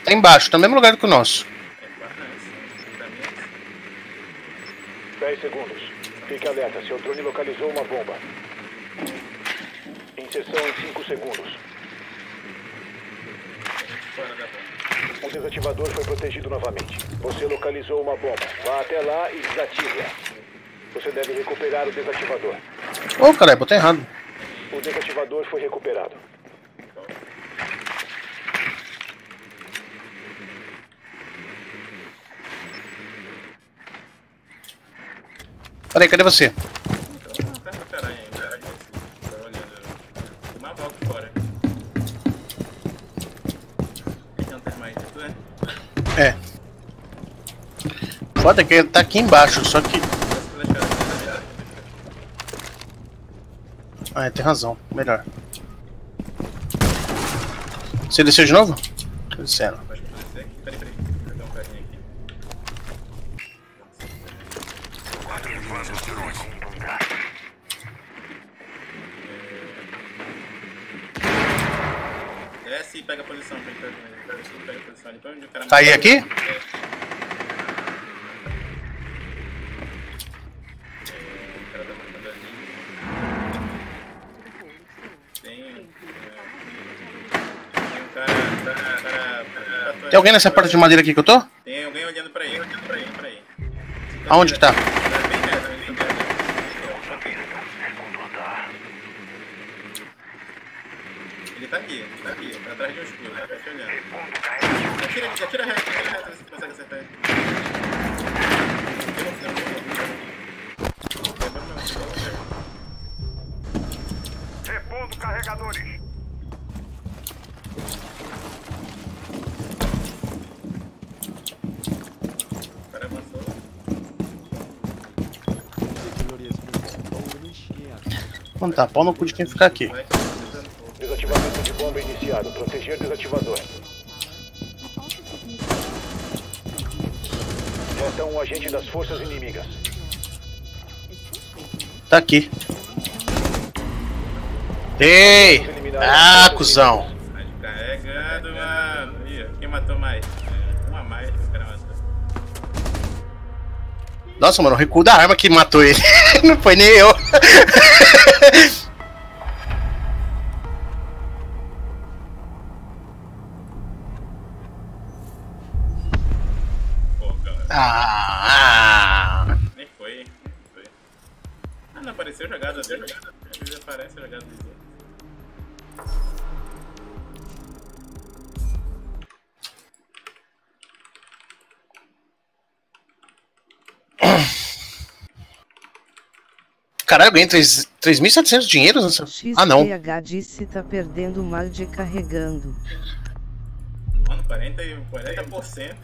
B: Tá embaixo, tá no mesmo lugar que o nosso.
A: É, é bastante. Pra mim é assim.
D: 10 segundos. Fique alerta, seu drone localizou uma bomba. Inserção em 5 segundos.
A: fora da bomba.
D: O desativador foi protegido novamente. Você localizou uma bomba. Vá até lá e desative-a. Você deve recuperar o desativador.
B: Ô, caralho, botei errado.
D: O desativador foi recuperado.
B: Peraí, cadê você? Foda que ele tá aqui embaixo, só que. Ah, é, tem razão. Melhor. Você desceu de novo? Tô descendo.
A: Pode descer aqui. Peraí, peraí. Vou pegar carinha aqui. Desce e pega a posição. Pega, a posição
B: Tá aí aqui?
A: É. É, o cara tá matando ali. Tem. é, Tem um cara. cara, cara, cara
B: Tem alguém nessa porta de madeira aqui que eu tô?
A: Tem alguém olhando pra ele, olhando pra ele, pra ele.
B: Aonde que tá?
A: Tá. Ele tá aqui, ele tá aqui, tá atrás de um escuro, tá te olhando. Atira, atira reto, atira reto, vê se consegue acertar ele. Eu não
B: Tá, pau no cu de quem ficar aqui.
D: Desativamento de bomba iniciado. Proteger desativador. Resta um agente das forças inimigas.
B: Tá aqui. Ei! Ah, cuzão.
A: Carregando, mano. Ih, quem matou mais? A mais que o cara matou.
B: Nossa, mano, o recuo da arma que matou ele. [laughs] Não foi nem eu. [laughs] Caralho, eu ganhei 3 3.700 dinheiros nessa. Ah, não.
C: XPH disse tá perdendo mar de carregando.
A: Mano, 40, e- 40%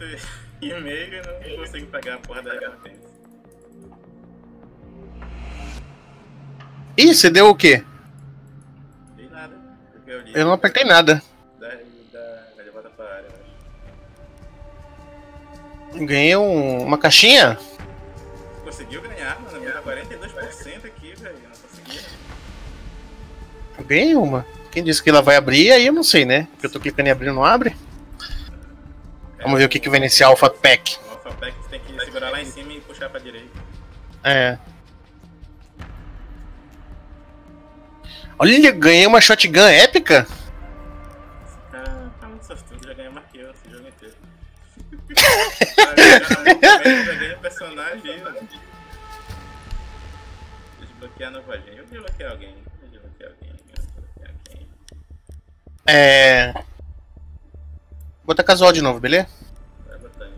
A: e meio e não consigo pegar a porra da recompensa.
B: Ih, você deu o quê?
A: Tem nada. Eu.
B: Eu não apertei nada.
A: Da, da, da volta pra área, eu acho.
B: Ganhei um- uma caixinha?
A: Conseguiu ganhar, mano. Tá 42%
B: Ganhei uma. Quem disse que ela vai abrir, aí eu não sei, né? Porque eu tô clicando em abrir não abre. Vamos ver o que, que vem nesse Alpha Pack.
A: O Alpha Pack você tem que segurar lá em cima e puxar pra direita.
B: É. Olha, ganhei uma shotgun épica.
A: Ah, tá muito sortudo, já ganhei mais que eu esse jogo inteiro. Já ganhei personagem, mano. Desbloquear nova agente. Eu desbloqueei alguém. Eu desbloqueei alguém. Eu desbloqueei alguém.
B: É. Vou botar casual de novo, beleza?
A: Vai. Não gostei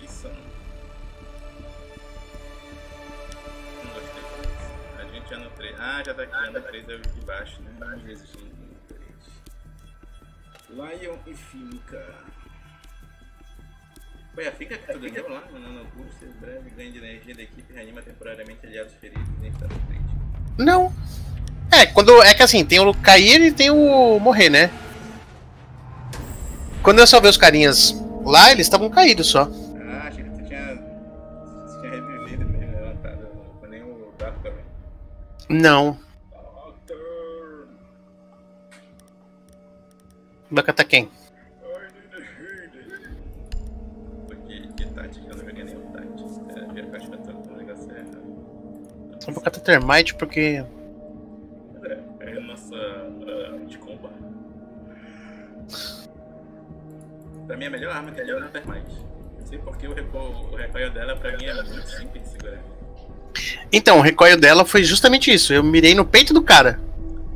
A: disso. A gente ano 3. Ah, já tá aqui. Ano 3 é de baixo, né? Vamos resistir ano 3. Lion e Finca. Foi a Finca que tu ganhou lá no nanocurso. Breve ganho de energia da equipe reanima temporariamente aliados feridos em estado crítico.
B: Não. É, quando. É que assim, tem o cair e tem o morrer, né? Quando eu salvei os carinhas lá, eles estavam caídos só.
A: Ah, achei que tu tinha. Tinha revivido mesmo, levantado. Não foi nem o Dark também.
B: Não. Vai catar quem?
A: Eu não nenhum. É, já acho que eu tô com o negócio errado.
B: Só vou catar termite porque.
A: É, é a nossa uh, de comba. Pra mim a melhor arma que é a Termite. Não sei porque o recoil, o recoil dela pra mim é muito simples de segurar.
B: Então, o recoil dela foi justamente isso. Eu mirei no peito do cara.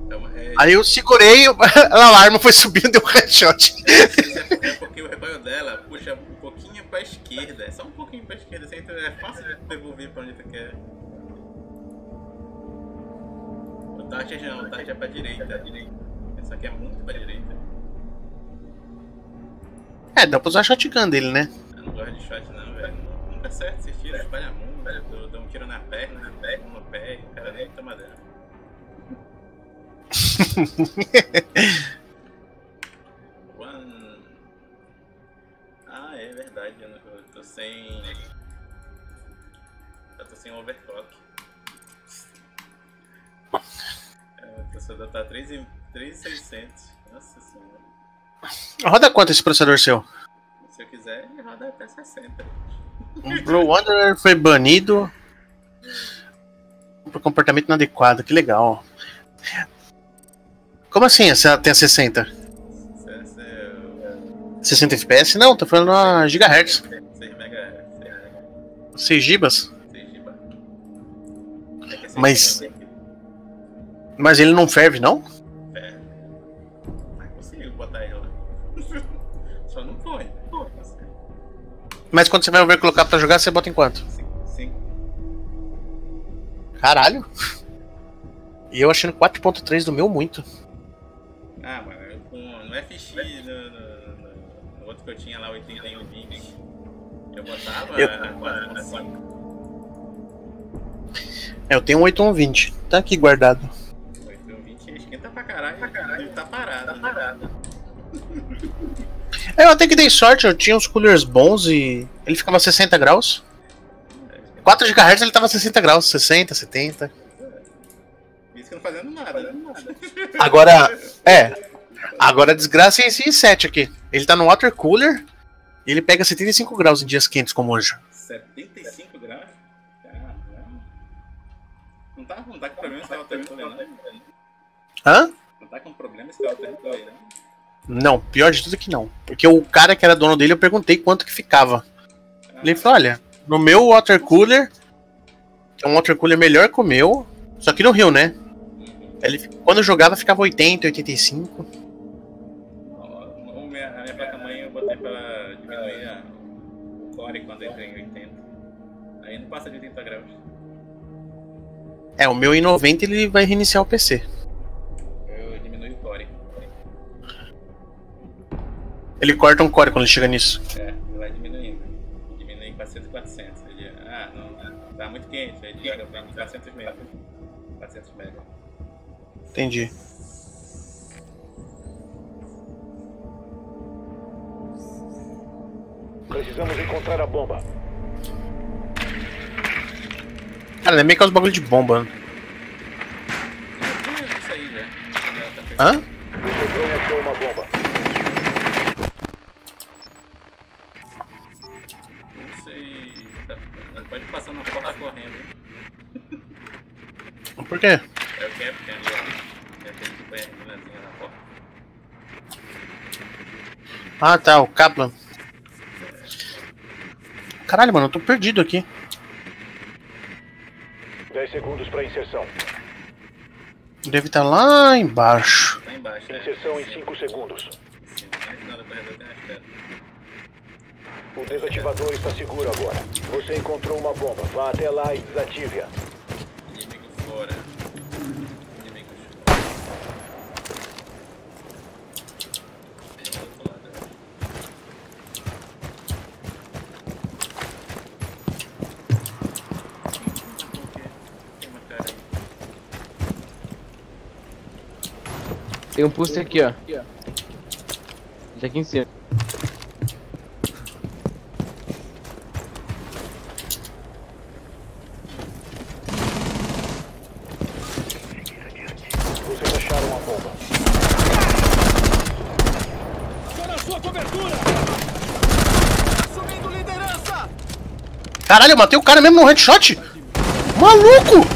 A: Então, é,
B: Aí eu segurei, [laughs] a arma foi subindo e deu um headshot.
A: é, é porque o recoil dela puxa um pouquinho pra esquerda. É só um pouquinho pra esquerda. Então é fácil de devolver pra onde tu quer. Tati não, Tati é pra direita. Essa aqui é muito pra direita.
B: É, dá pra usar a shotgun dele, né?
A: Eu não gosto de shot não, velho. Nunca certo esses tiros, espalha muito, velho. Eu dou um tiro na perna, na perna, no pé, o cara nem toma dano. [laughs] One. Ah, é verdade, eu, não- eu tô sem. Eu tô sem overclock. Processador tá 3,600. Nossa senhora.
B: Roda quanto esse processador seu?
A: Se eu quiser, ele roda até 60.
B: O Blue Wanderer foi banido por comportamento inadequado. Que legal. Como assim? Você tem a 60?
A: Se é
B: 60 FPS? Não, tô falando a gigahertz.
A: 6 MHz.
B: 6 gibas.
A: 6 GB.
B: Mas- Mas ele não ferve, não?
A: É. Mas consigo botar ele lá. [laughs] Só não põe.
B: Mas quando você vai overclockar pra jogar, você bota em quanto?
A: Sim.
B: Caralho. E eu achando 4.3 do meu muito.
A: Ah, mano, eu com, no FX, no, no- no- no outro que eu tinha lá, 8120, eu botava
B: Eu-
A: 4.5.
B: É, eu tenho um 8120. Tá aqui guardado.
A: 8120 esquenta pra caralho, pra caralho. Tá parado. Tá parado.
B: É, eu até que dei sorte, eu tinha uns coolers bons e ele ficava a 60 graus. 4 GHz ele tava a 60 graus, 60, 70.
A: Isso que eu não fazendo nada. nada. [laughs]
B: Agora, é. Agora a desgraça é esse i7 aqui. Ele tá no water cooler e ele pega 75 graus em dias quentes como hoje.
A: 75 graus? Caramba. Não tá, não tá com problema esse alter cooler, não?
B: Hã?
A: Não tá com problema esse alter cooler, não?
B: Não, pior de tudo que não. Porque o cara que era dono dele, eu perguntei quanto que ficava. Ele falou, olha, no meu water cooler, que é um water cooler melhor que o meu, só que no Rio, né? Ele, quando eu jogava ficava 80, 85.
A: O minha, a minha placa-mãe eu botei pra diminuir a, o core quando entra em 80. Aí não passa de 80 graus.
B: É, o meu em 90 ele vai reiniciar o PC. Ele corta um core quando ele chega nisso.
A: É, ele vai diminuindo. Diminui em 400 e 400. Ele, ah, não, tá muito quente. Aí ele joga pra 400 metros. 400 metros.
B: Entendi.
D: Precisamos encontrar a bomba.
B: Cara, é meio que é os bagulho de bomba. né?
A: Fechado.
B: Hã? Quê?
A: É o Captain ali, ó. Aquele na porta.
B: Ah, tá, o Kaplan. Caralho, mano, eu tô perdido aqui.
D: 10 segundos para inserção.
B: Deve estar lá embaixo.
A: Lá embaixo, né?
D: Inserção em 5 segundos.
A: Sim, nada tem.
D: O desativador está seguro agora. Você encontrou uma bomba. Vá até lá e desative-a.
A: Inimigo fora. Inimigos fora. Do outro lado, eu acho. Tem uma cara aí.
E: Tem um pulse aqui, ó. Já aqui em cima.
D: Vocês acharam a bomba.
I: Tô na sua cobertura! Assumindo liderança!
B: Caralho, eu matei o cara mesmo no headshot? Maluco!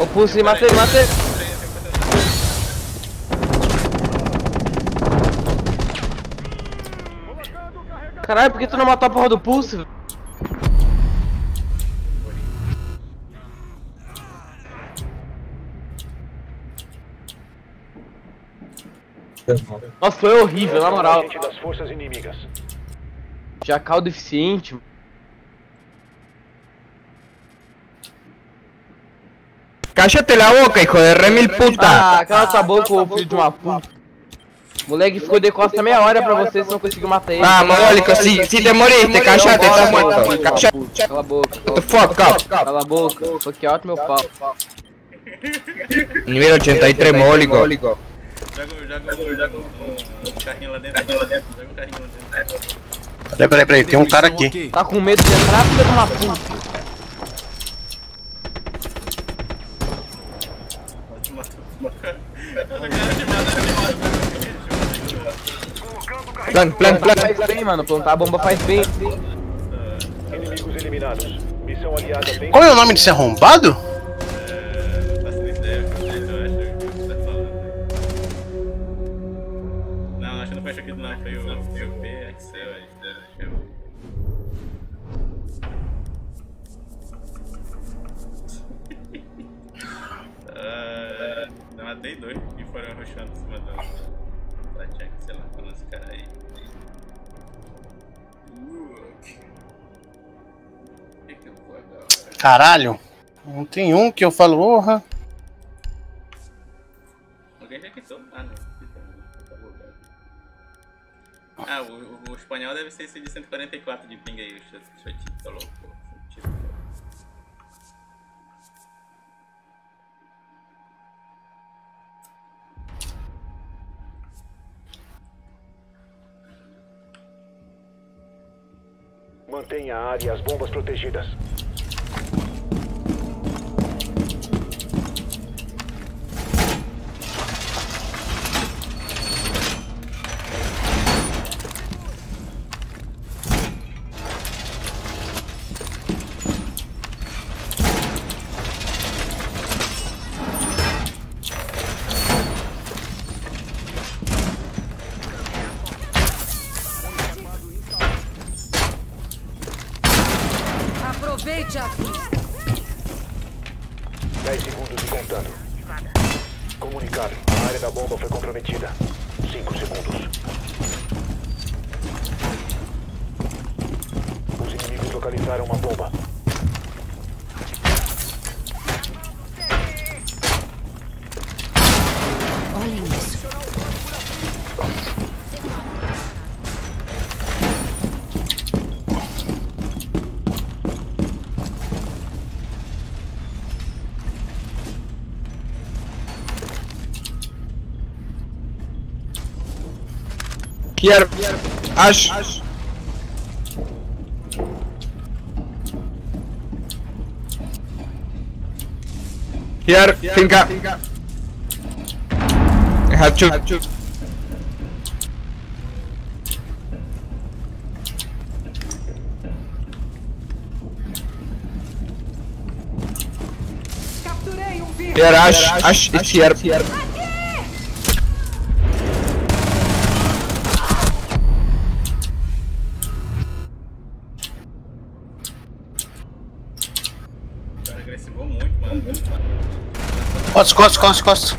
E: Ó o pulse, matei, matei. Caralho, por que tu não matou a porra do pulse? velho? Nossa, foi horrível, na moral. Jacal deficiente.
J: Cállate la boca, hijo de remil puta.
E: Ah, cala tua boca, filho de uma puta.
J: Moleque ficou de costa meia hora pra você se não conseguiu matar ele.
K: Ah, Mólica, se, se demoriste, cachate, tá morto. Cachate,
J: Cala a boca.
K: the fuck.
J: Cala a boca. Fuck out meu pau.
K: Nível 83, Mólico.
A: Joga, joga, joga um carrinho lá dentro. Joga um carrinho lá dentro.
B: Peraí, peraí, peraí, tem um cara aqui.
J: Tá com medo de entrar, filha de uma puta.
K: Plan, plan, plan.
J: Faz bem, mano. Plantar a bomba faz bem.
D: Inimigos eliminados. Missão aliada bem.
B: Qual é o nome desse arrombado?
A: Faço ideia, [laughs]
B: Caralho. Não tem um que eu falo, porra.
A: Alguém já quitou? Ah, não. Tá. Ah, o, o, o espanhol deve ser esse de 144 de ping aí, o Chotito falou. pô, Chotito.
D: Mantenha a área e as bombas protegidas.
G: Aproveite a
D: 10 segundos e contando. Comunicado. A área da bomba foi comprometida. 5 segundos. Os inimigos localizaram uma bomba.
G: Pierre, Ash.
K: Here, Here Finca. Finca. I have two. Here, Ash, Ash, it's here.
A: Here.
B: Costas, costas, costas.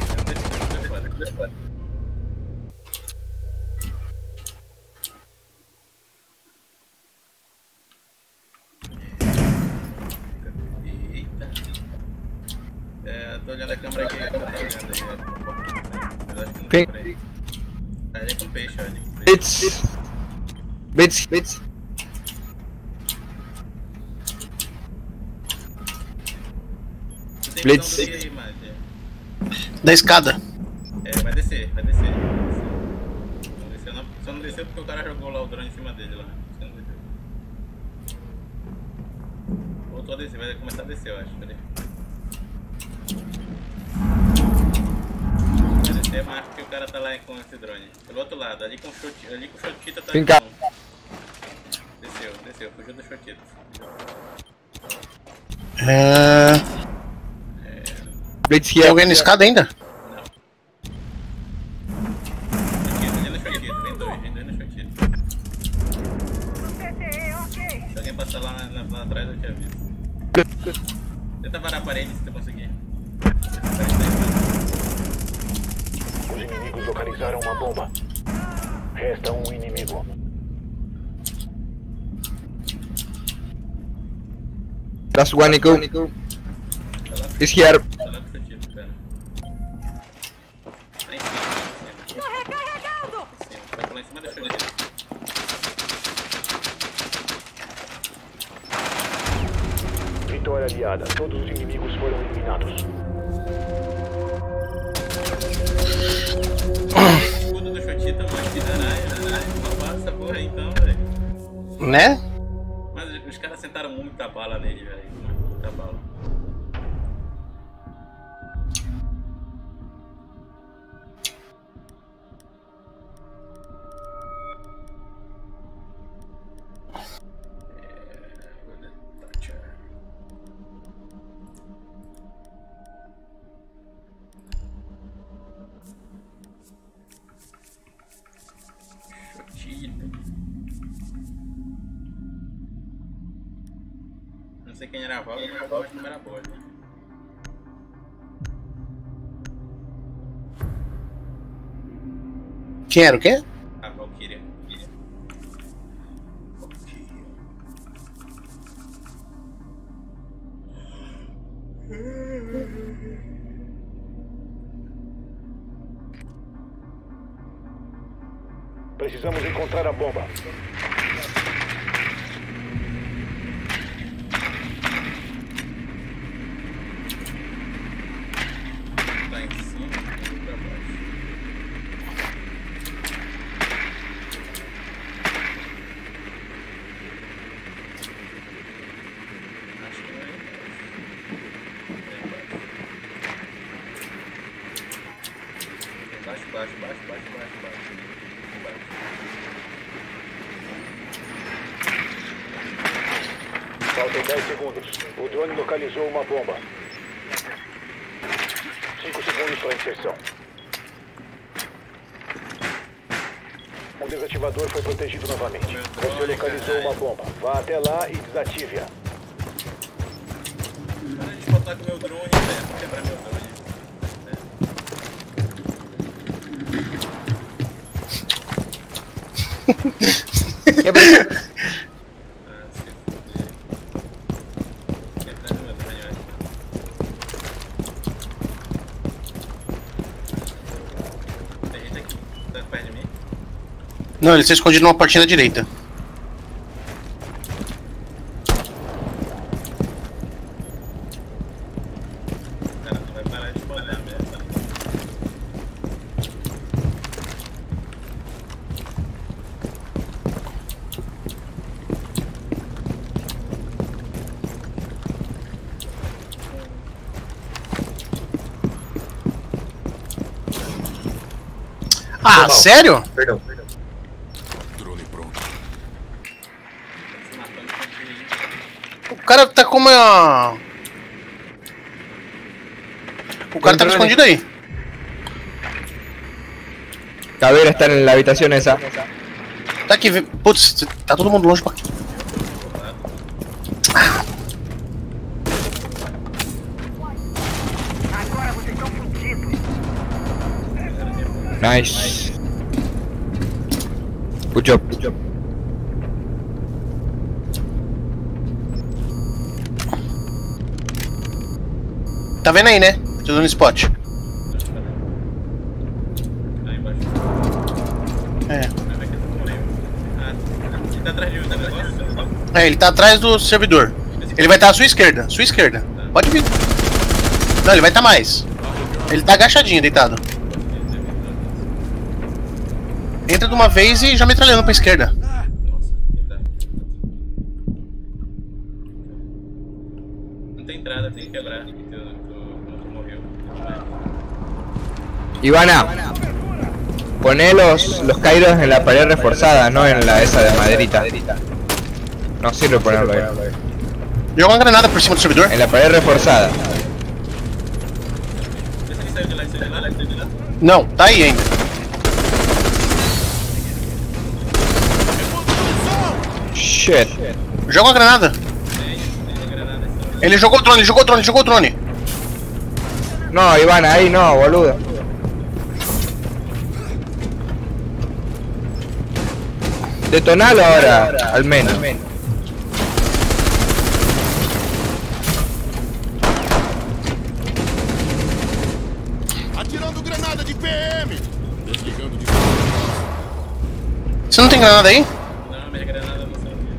A: Eita. É, tô olhando a câmera aqui, como tá olhando aí. ó. Mas acho que não
K: Quem?
A: tá por aí. Ah, ele é com peixe, olha. com peixe.
K: Bits. Bits, bits.
A: Tu tem
K: Blitz.
A: visão do que aí, Madi?
B: Da escada.
A: É, vai descer, vai descer. Não desceu não, só não desceu porque o cara jogou lá o drone em cima dele lá. Só não desceu. Voltou a descer, vai começar a descer, eu acho. Cadê? Vai descer, mas acho que o cara tá lá com esse drone. Pelo outro lado, ali com o chute, ali com o chutita tá
K: Vem cá.
A: Desceu, desceu, fugiu do chutita.
B: É...
K: Blitz
B: Tem
K: here.
B: alguém na escada ainda?
K: one Guanico is here
A: Quem era
D: drone localizou uma bomba. 5 segundos para inserção. O desativador foi protegido novamente. Você localizou uma bomba. Vá até lá e desative-a.
A: Para de botar com meu drone, velho. Vou quebrar meu drone.
J: Quebra.
A: Ah, se fuder. Quebrando meu drone, eu acho. Tem gente aqui. Tá perto de mim?
B: Não, ele está escondido numa portinha da direita.
A: Cara, não vai parar de botar merda.
B: Ah, sério?
F: Perdão.
A: Se matando com o
B: O cara tá com uma. O cara tava escondido aí.
K: Caveira está en la habitación esa.
B: Tá aqui, vê- putz, tá todo mundo longe pra aqui.
K: Nice. Good job.
B: Tá vendo aí, né? Tô dando spot.
A: Tá.
B: É.
A: Tá?
B: É, ele tá atrás do servidor. Ele vai estar à sua esquerda. Sua esquerda. Pode vir. Não, ele vai estar mais. Ele tá agachadinho, deitado. Entra de uma vez e já metralhando pra esquerda.
K: Ivana, poné los, los kairos en la pared reforzada, no en la esa de maderita. No sirve ponerlo ahí.
B: Joga uma granada por cima do servidor.
K: En la pared reforzada.
A: Esse aqui saiu de lá, saiu de lá, saiu de lá.
B: Não, tá aí ainda.
K: Shit.
B: Joga uma granada. Ele jogou o drone, jogou o drone, jogou o drone.
K: No, Ivana, ahí no, boludo. Detonalo ahora, al menos.
I: Al menos.
B: ¿Eso no tiene granada ahí?
A: No, me granada no sabía.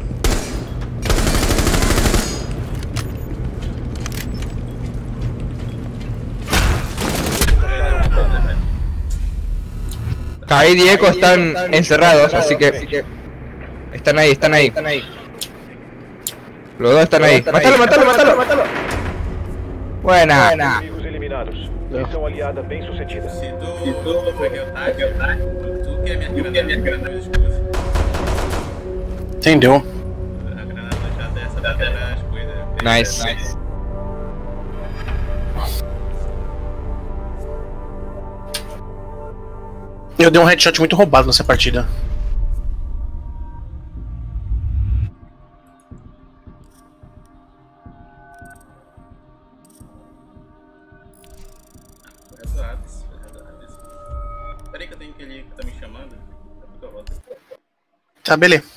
K: Caí y están encerrados, así que... Están ahí, están ahí. Los dos están ahí. Matalo, matalo, matalo, matalo. Buena.
D: Inimigos eliminados. Missão aliada bem sucedida.
A: Se tu, que é minha.
B: Entendeu?
A: A granada já dessa pra quebrar as coisas.
K: Nice.
B: Eu dei um headshot muito roubado nessa partida. Tá, beleza.